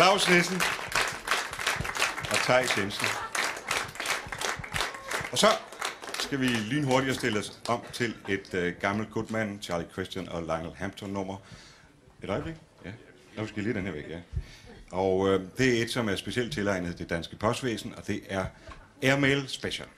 Claus Nissen og Thijs Jensen. Og så skal vi lynhurtigt stille os om til et uh, gammelt Goodman, Charlie Christian og Lionel Hampton nummer. Et øjeblik? Ja. Nu skal lige den her væk, ja. Og uh, det er et, som er specielt tilegnet det danske postvæsen, og det er Airmail Special.